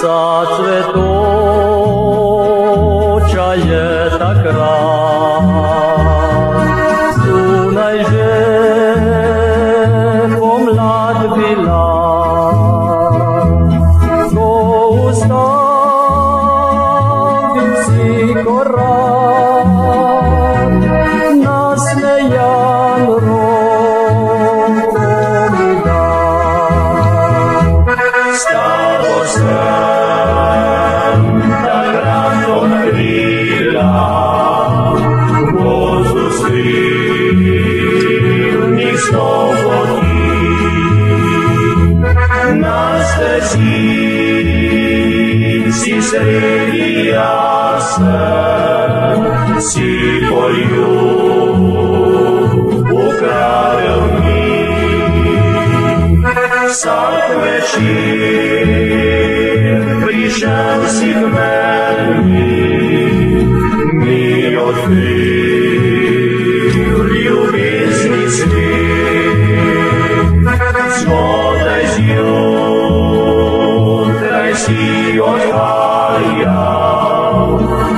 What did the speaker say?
Sa cvetoća je tak rad, Dunaj pomlad bila, si si sredi jasen, si poljub u kraljevni. Vsak večer prišel si k meni, mi odkril ljubezni 海